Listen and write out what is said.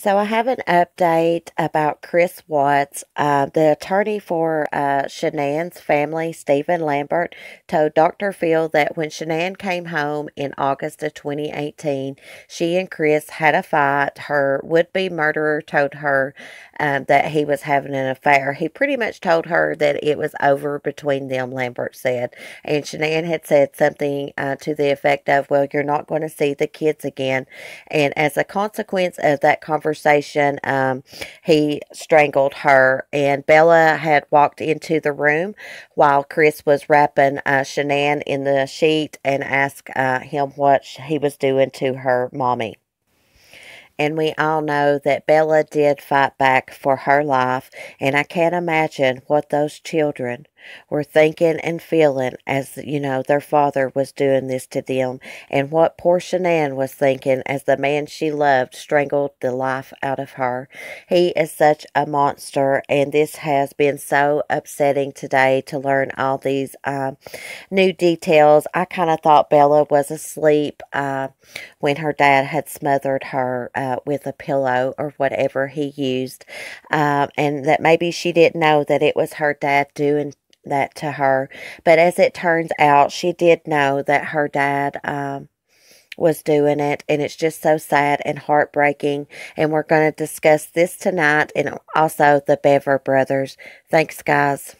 So I have an update about Chris Watts. Uh, the attorney for uh, Shanann's family, Stephen Lambert, told Dr. Phil that when Shanann came home in August of 2018, she and Chris had a fight. Her would-be murderer told her um, that he was having an affair. He pretty much told her that it was over between them, Lambert said. And Shanann had said something uh, to the effect of, well, you're not going to see the kids again. And as a consequence of that conversation, conversation, um, he strangled her. And Bella had walked into the room while Chris was wrapping uh, Shanann in the sheet and asked uh, him what he was doing to her mommy. And we all know that Bella did fight back for her life, and I can't imagine what those children were thinking and feeling as, you know, their father was doing this to them, and what poor Shanann was thinking as the man she loved strangled the life out of her. He is such a monster, and this has been so upsetting today to learn all these uh, new details. I kind of thought Bella was asleep uh, when her dad had smothered her uh, with a pillow or whatever he used, uh, and that maybe she didn't know that it was her dad doing that to her. But as it turns out, she did know that her dad um, was doing it. And it's just so sad and heartbreaking. And we're going to discuss this tonight and also the Bever brothers. Thanks, guys.